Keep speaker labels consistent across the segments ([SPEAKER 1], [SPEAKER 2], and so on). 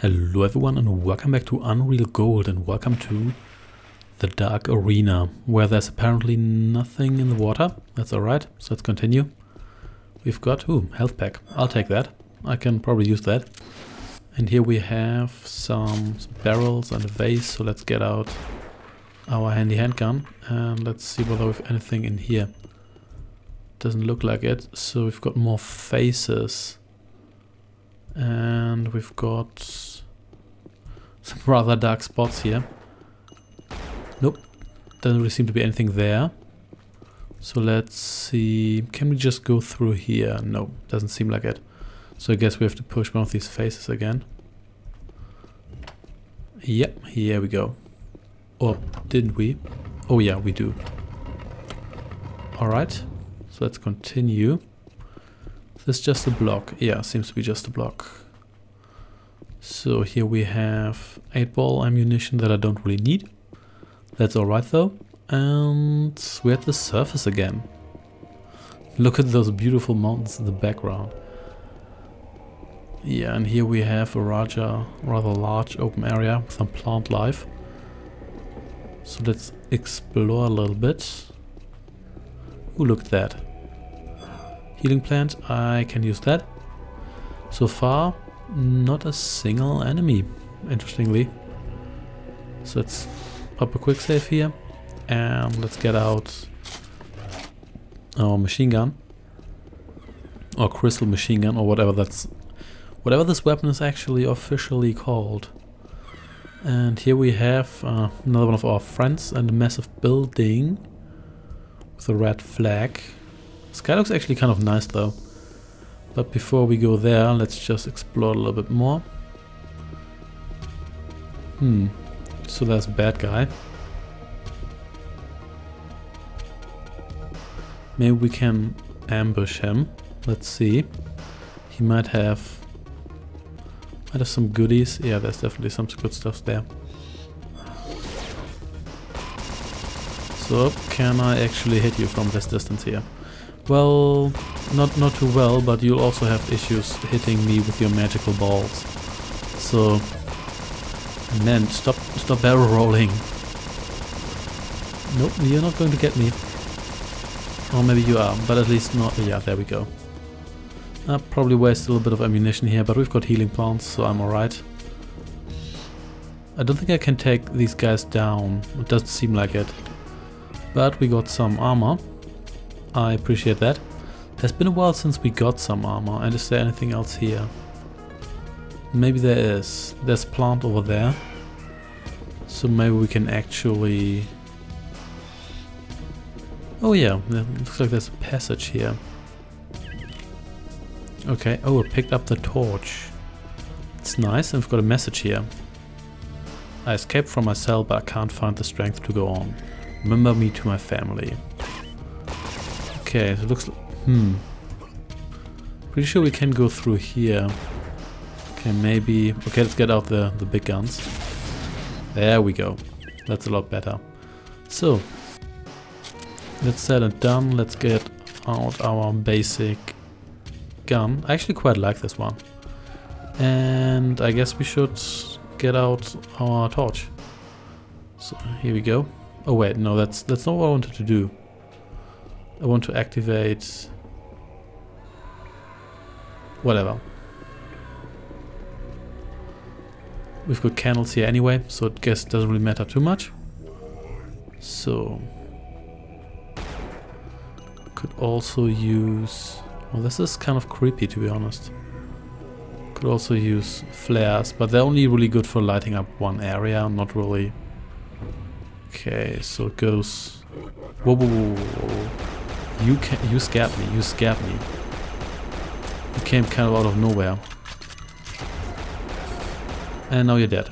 [SPEAKER 1] Hello everyone and welcome back to Unreal Gold and welcome to the Dark Arena where there's apparently nothing in the water. That's alright, so let's continue. We've got, ooh, health pack. I'll take that. I can probably use that. And here we have some, some barrels and a vase, so let's get out our handy handgun and let's see whether we have anything in here. Doesn't look like it, so we've got more faces. And we've got some rather dark spots here. Nope, doesn't really seem to be anything there. So let's see, can we just go through here? No, doesn't seem like it. So I guess we have to push one of these faces again. Yep, here we go. Or didn't we? Oh yeah, we do. Alright, so let's continue. This just a block? Yeah, seems to be just a block. So here we have 8 ball ammunition that I don't really need. That's alright though. And we're at the surface again. Look at those beautiful mountains in the background. Yeah, and here we have a rather, rather large open area with some plant life. So let's explore a little bit. Ooh, look at that. Healing plant, I can use that. So far, not a single enemy, interestingly. So let's pop a quick save here. And let's get out our machine gun. Or crystal machine gun, or whatever that's... Whatever this weapon is actually officially called. And here we have uh, another one of our friends and a massive building with a red flag. Sky looks actually kind of nice though. But before we go there, let's just explore a little bit more. Hmm. So there's a bad guy. Maybe we can ambush him. Let's see. He might have might have some goodies. Yeah, there's definitely some good stuff there. So, can I actually hit you from this distance here? Well, not not too well, but you'll also have issues hitting me with your magical balls. So, man, stop stop barrel rolling. Nope, you're not going to get me. Or maybe you are, but at least not. Yeah, there we go. I probably wasted a little bit of ammunition here, but we've got healing plants, so I'm alright. I don't think I can take these guys down. It doesn't seem like it. But we got some armor. I appreciate that. Has been a while since we got some armor, and is there anything else here? Maybe there is. There's plant over there. So maybe we can actually... Oh yeah, looks like there's a passage here. Okay, oh, I picked up the torch. It's nice, and we've got a message here. I escaped from my cell, but I can't find the strength to go on. Remember me to my family. Okay, so it looks... Hmm. Pretty sure we can go through here. Okay, maybe... Okay, let's get out the, the big guns. There we go. That's a lot better. So, let's set it done. Let's get out our basic gun. I actually quite like this one. And I guess we should get out our torch. So here we go. Oh wait, no, that's that's not what I wanted to do. I want to activate whatever. We've got candles here anyway, so I guess it doesn't really matter too much. So could also use well this is kind of creepy to be honest. Could also use flares, but they're only really good for lighting up one area, not really. Okay, so it goes whoa whoa whoa, whoa. You you scared me. You scared me. You came kind of out of nowhere. And now you're dead.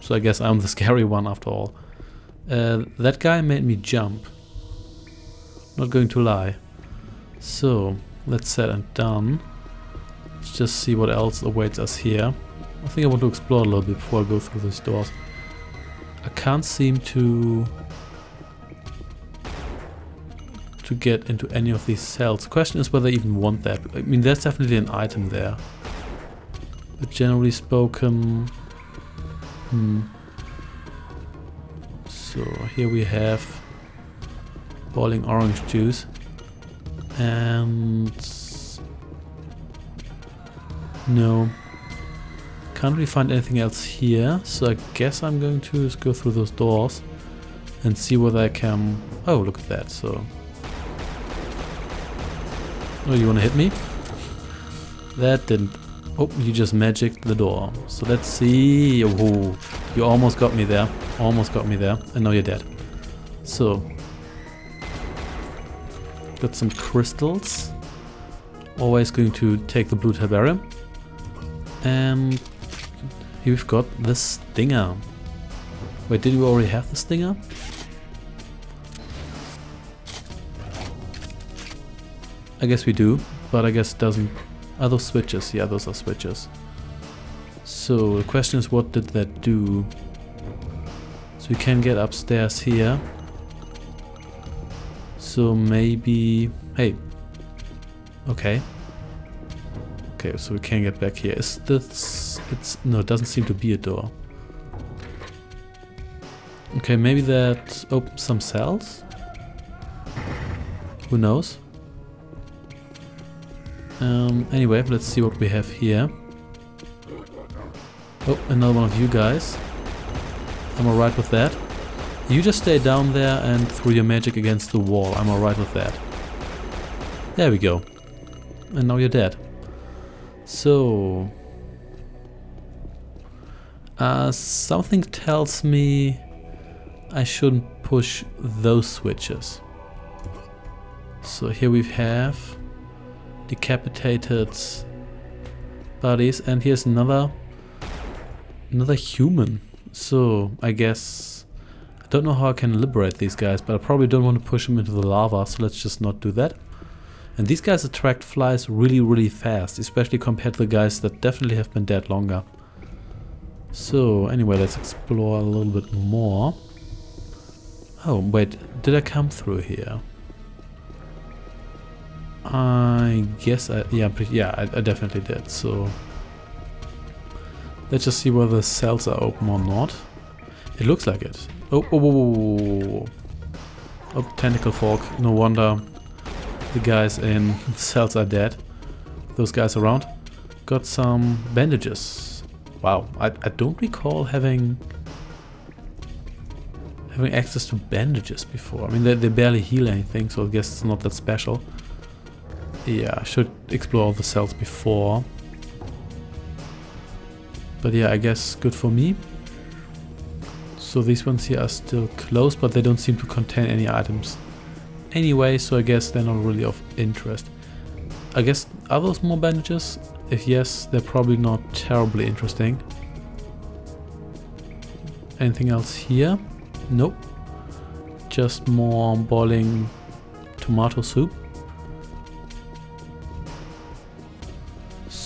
[SPEAKER 1] So I guess I'm the scary one after all. Uh, that guy made me jump. Not going to lie. So, let's set and done. Let's just see what else awaits us here. I think I want to explore a little bit before I go through these doors. I can't seem to to get into any of these cells. The question is whether I even want that. I mean, there's definitely an item there. But generally spoken, Hmm. So here we have boiling orange juice and no can't really find anything else here so I guess I'm going to just go through those doors and see whether I can oh look at that so oh you wanna hit me that didn't oh you just magicked the door so let's see oh you almost got me there almost got me there and now you're dead so Got some crystals. Always going to take the blue Tiberium. And we've got the Stinger. Wait, did we already have the Stinger? I guess we do, but I guess it doesn't... Are those switches? Yeah, those are switches. So the question is what did that do? So we can get upstairs here. So maybe... Hey. Okay. Okay, so we can get back here. Is this... It's... No, it doesn't seem to be a door. Okay, maybe that opens some cells? Who knows? Um, anyway, let's see what we have here. Oh, another one of you guys. I'm alright with that. You just stay down there and throw your magic against the wall. I'm alright with that. There we go. And now you're dead. So... Uh, something tells me I shouldn't push those switches. So here we have decapitated bodies and here's another another human. So I guess I don't know how I can liberate these guys, but I probably don't want to push them into the lava, so let's just not do that. And these guys attract flies really, really fast, especially compared to the guys that definitely have been dead longer. So, anyway, let's explore a little bit more. Oh, wait, did I come through here? I guess I, yeah, yeah, I, I definitely did, so... Let's just see whether the cells are open or not. It looks like it. Oh, oh, oh, oh, tentacle fork. No wonder the guys in cells are dead. Those guys around. Got some bandages. Wow, I, I don't recall having having access to bandages before. I mean, they, they barely heal anything, so I guess it's not that special. Yeah, I should explore all the cells before. But yeah, I guess good for me. So these ones here are still closed, but they don't seem to contain any items anyway, so I guess they're not really of interest. I guess, are those more bandages? If yes, they're probably not terribly interesting. Anything else here? Nope. Just more boiling tomato soup.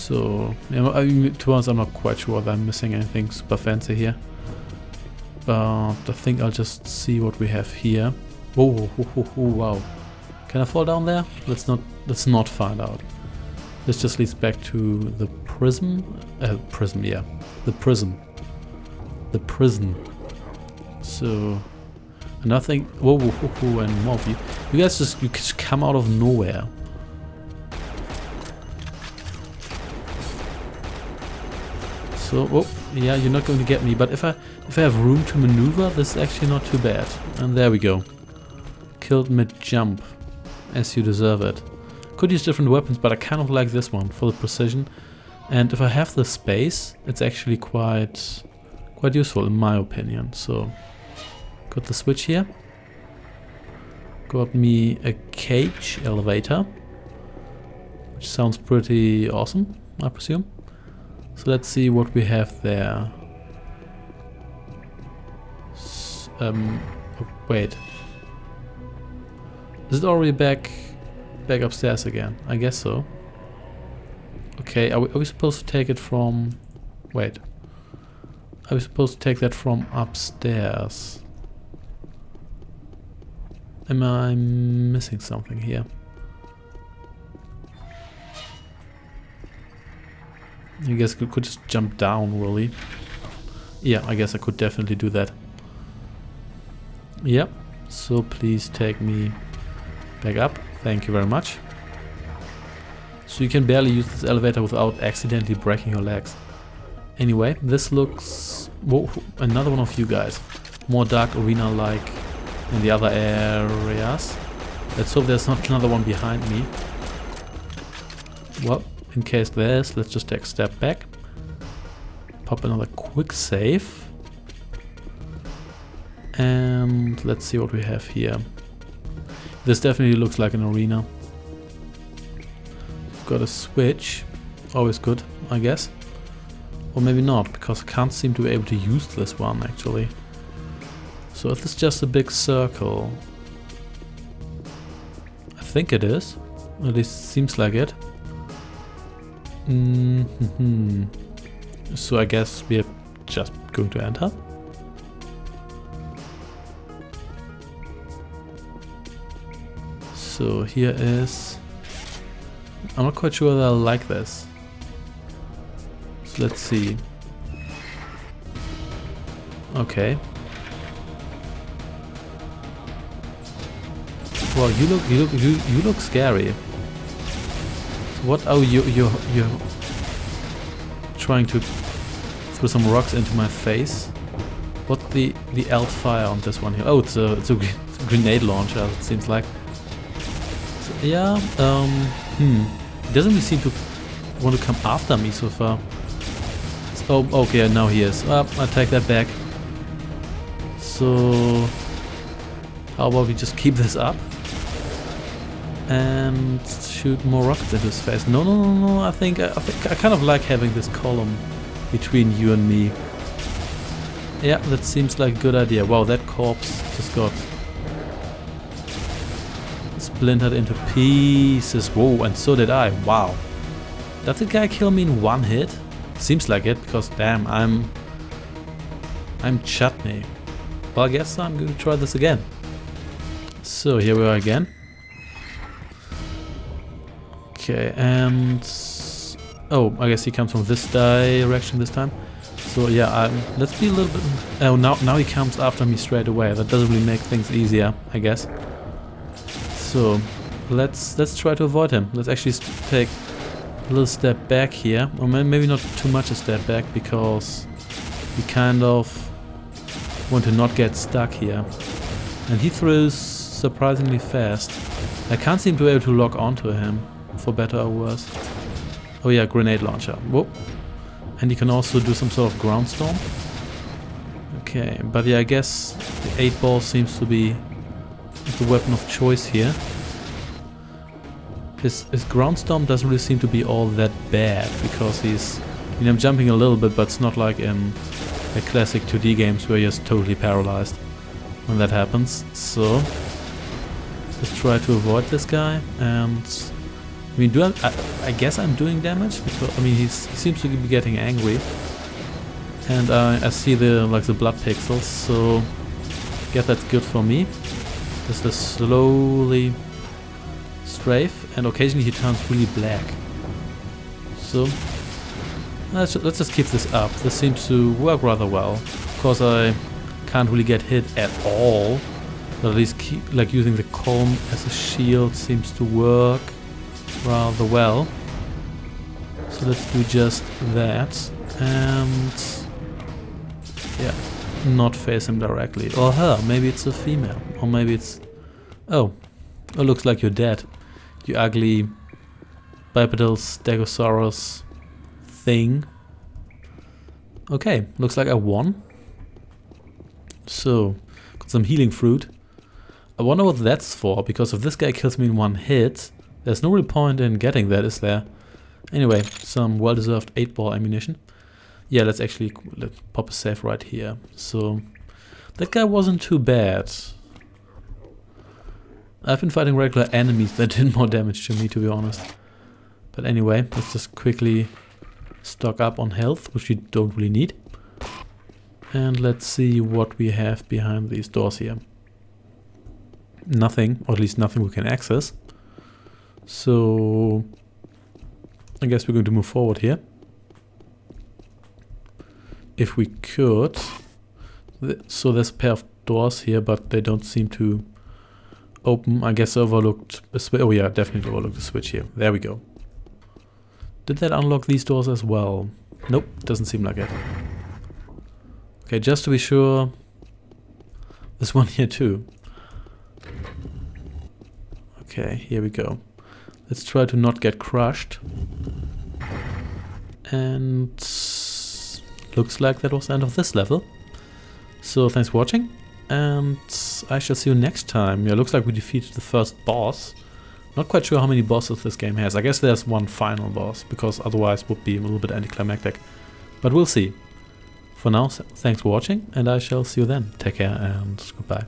[SPEAKER 1] So, I to be honest, I'm not quite sure that I'm missing anything super fancy here. But I think I'll just see what we have here. Oh, oh, oh, oh, wow. Can I fall down there? Let's not let's not find out. This just leads back to the prism. Uh, prism, yeah. The prism. The prison. So nothing. Whoa, whoa, whoa, whoa, and more of you. You guys just you just come out of nowhere. So, oh, yeah, you're not going to get me. But if I if I have room to maneuver, this is actually not too bad. And there we go. Killed mid-jump, as you deserve it. Could use different weapons, but I kind of like this one for the precision. And if I have the space, it's actually quite quite useful in my opinion. So, got the switch here. Got me a cage elevator, which sounds pretty awesome, I presume. So let's see what we have there. S um, oh, wait. Is it already back, back upstairs again? I guess so. Okay, are we, are we supposed to take it from... Wait. Are we supposed to take that from upstairs? Am I missing something here? I guess could just jump down, really. Yeah, I guess I could definitely do that. Yep, so please take me back up. Thank you very much. So you can barely use this elevator without accidentally breaking your legs. Anyway, this looks... Whoa, another one of you guys. More dark arena-like in the other areas. Let's hope there's not another one behind me. Well, in case there is, let's just take a step back. Pop another quick save. And let's see what we have here. This definitely looks like an arena. Got a switch. Always good, I guess. Or maybe not, because I can't seem to be able to use this one actually. So if it's just a big circle, I think it is. At least seems like it. Mm -hmm. So I guess we are just going to enter. So here is... I'm not quite sure that I like this. So let's see. Okay. Well, you look you look you you look scary. What are you you you trying to throw some rocks into my face? What's the the alt fire on this one here? Oh, it's a it's a grenade launcher. It seems like. So, yeah. Um. Hmm. Doesn't seem to want to come after me so far. Oh, okay. Now he is. Oh, I take that back. So, how about we just keep this up? And shoot more rockets into his face. No, no, no, no. I think I, I think I kind of like having this column between you and me. Yeah, that seems like a good idea. Wow, that corpse just got splintered into pieces. Whoa, and so did I. Wow. Did the guy kill me in one hit? Seems like it, because damn, I'm... I'm chutney. Well, I guess I'm going to try this again. So, here we are again. Okay, and... Oh, I guess he comes from this direction this time. So yeah, um, let's be a little bit... Oh, now, now he comes after me straight away. That doesn't really make things easier, I guess. So, let's let's try to avoid him. Let's actually take a little step back here. Or maybe not too much a step back, because we kind of want to not get stuck here. And he throws surprisingly fast. I can't seem to be able to lock onto him for better or worse. Oh yeah, grenade launcher. Whoop. And you can also do some sort of ground storm. Okay, but yeah, I guess the 8 ball seems to be the weapon of choice here. His, his ground storm doesn't really seem to be all that bad because he's, you know, I'm jumping a little bit, but it's not like in a classic 2D games where you're just totally paralyzed when that happens. So, let's try to avoid this guy and mean, do I, I, I guess I'm doing damage because I mean he seems to be getting angry, and uh, I see the like the blood pixels, so I guess that's good for me. Just a slowly strafe, and occasionally he turns really black. So let's let's just keep this up. This seems to work rather well. Of course, I can't really get hit at all. But at least keep like using the comb as a shield seems to work rather well. So let's do just that. And yeah, not face him directly. Or her, maybe it's a female. Or maybe it's... Oh, it looks like you're dead. You ugly bipedal stegosaurus thing. Okay, looks like I won. So, got some healing fruit. I wonder what that's for, because if this guy kills me in one hit, there's no real point in getting that, is there? Anyway, some well-deserved 8-ball ammunition. Yeah, let's actually let's pop a save right here. So, that guy wasn't too bad. I've been fighting regular enemies that did more damage to me, to be honest. But anyway, let's just quickly stock up on health, which we don't really need. And let's see what we have behind these doors here. Nothing, or at least nothing we can access. So I guess we're going to move forward here. if we could. So there's a pair of doors here, but they don't seem to open. I guess overlooked a switch. Oh yeah, definitely overlooked the switch here. There we go. Did that unlock these doors as well? Nope, doesn't seem like it. Okay, just to be sure, there's one here too. Okay, here we go. Let's try to not get crushed. And looks like that was the end of this level. So thanks for watching, and I shall see you next time. Yeah, looks like we defeated the first boss. Not quite sure how many bosses this game has. I guess there's one final boss, because otherwise would be a little bit anticlimactic. But we'll see. For now, thanks for watching, and I shall see you then. Take care and goodbye.